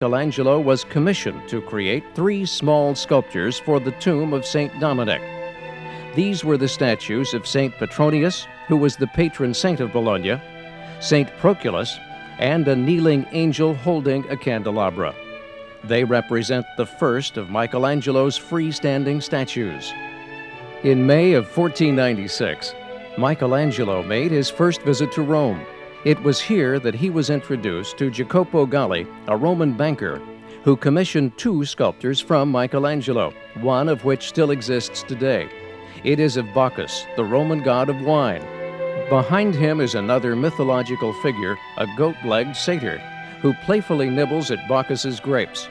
Michelangelo was commissioned to create three small sculptures for the tomb of St. Dominic. These were the statues of St. Petronius, who was the patron saint of Bologna, St. Proculus, and a kneeling angel holding a candelabra. They represent the first of Michelangelo's freestanding statues. In May of 1496, Michelangelo made his first visit to Rome. It was here that he was introduced to Jacopo Galli, a Roman banker, who commissioned two sculptures from Michelangelo, one of which still exists today. It is of Bacchus, the Roman god of wine. Behind him is another mythological figure, a goat legged satyr, who playfully nibbles at Bacchus's grapes.